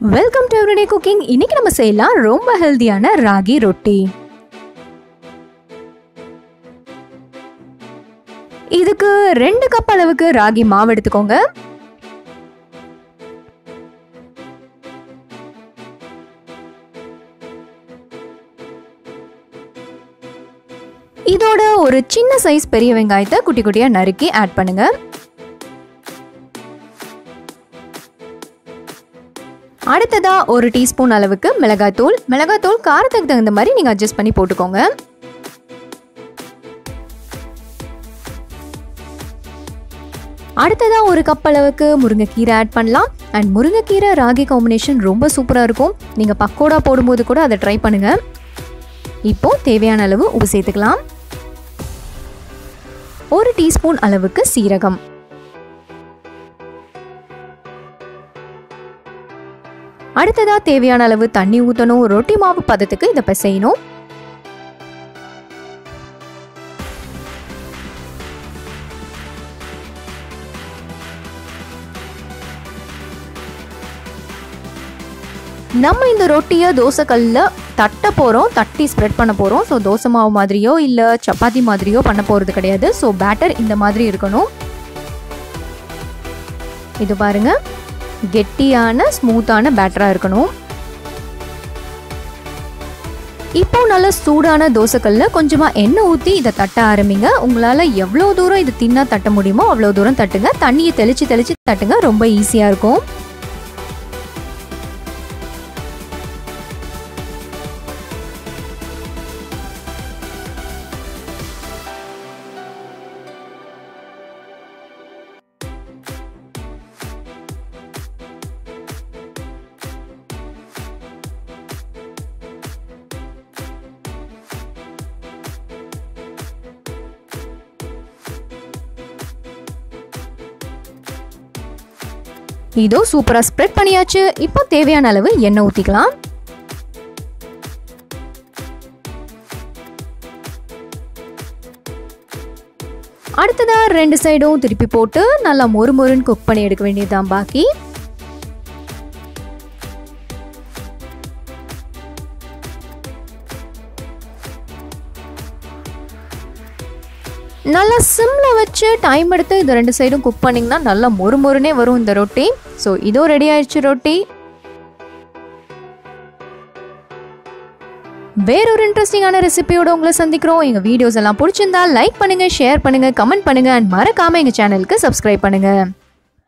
Welcome to everyday cooking இன்னைக்கு நம்ம செய்யலாம் ரொம்ப ஹெல்தியான ராகி ரொட்டி. இதுக்கு ரெண்டு கப் அளவுக்கு ராகி மாவு எடுத்துக்கோங்க. இதோட ஒரு சின்ன சைஸ் பெரிய வெங்காயத்தை குட்டி குட்டியா நறுக்கி ஆட் பண்ணுங்க. அடுத்ததா ஒரு டீஸ்பூன் அளவுக்கு மிளகாய்த்தூள். மிளகாய்த்தூள் காரத்துக்கு தகுந்த மாதிரி நீங்க அட்ஜஸ்ட் பண்ணி போட்டுக்கோங்க. அடுத்ததா ஒரு கப் அளவுக்கு முருங்கைக்கீரை ஆட் பண்ணலாம். அண்ட் முருங்கைக்கீரை ராகி காம்பினேஷன் ரொம்ப சூப்பராக இருக்கும். நீங்கள் பக்கோடா போடும்போது கூட அதை ட்ரை பண்ணுங்க. இப்போ தேவையான அளவு உப்பு சேர்த்துக்கலாம். ஒரு டீஸ்பூன் அளவுக்கு சீரகம். அடுத்ததாக தேவையான அளவு தண்ணி ஊற்றணும் ரொட்டி மாவு பதத்துக்கு இதை பிசையணும். நம்ம இந்த ரொட்டியை தோசைக்கல்லில் தட்ட போகிறோம் தட்டி ஸ்ப்ரெட் பண்ண போகிறோம் ஸோ தோசை மாவு மாதிரியோ இல்லை சப்பாத்தி மாதிரியோ பண்ண போகிறது கிடையாது. ஸோ பேட்டர் இந்த மாதிரி இருக்கணும். இது பாருங்கள் கெட்டியான ஸ்மூத்தான பேட்டராக இருக்கணும். இப்போ நல்ல சூடான தோசைக்கல்ல கொஞ்சமாக எண்ணெய் ஊற்றி இதை தட்ட ஆரம்பிங்க. உங்களால் எவ்வளோ தூரம் இது தின்னா தட்ட முடியுமோ அவ்வளோ தூரம் தட்டுங்க. தண்ணியை தெளித்து தெளித்து தட்டுங்க. ரொம்ப ஈஸியாக இருக்கும். இதோ சூப்பரா ஸ்ப்ரெட் பண்ணியாச்சு. இப்போ தேவையான அளவு எண்ணெய் ஊத்திக்கலாம். அடுத்ததா ரெண்டு சைடும் திருப்பி போட்டு நல்லா மொறு மொறுன்னு குக் பண்ணி எடுக்க வேண்டியதுதான் பாக்கி. நல்லா சிம்மில் வச்சு டைம் எடுத்து இது ரெண்டு சைடும் குக் பண்ணிங்கன்னா நல்லா மொறு மொறுனே வரும் இந்த ரொட்டி. ஸோ இதோ ரெடி ஆயிடுச்சு ரொட்டி. வேறொரு இன்ட்ரெஸ்டிங்கான ரெசிபியோட உங்களை சந்திக்கிறோம். எங்கள் வீடியோஸ் எல்லாம் பிடிச்சிருந்தா லைக் பண்ணுங்கள் ஷேர் பண்ணுங்கள் கமெண்ட் பண்ணுங்க அண்ட் மறக்காமல் எங்கள் சேனலுக்கு சப்ஸ்கிரைப் பண்ணுங்கள்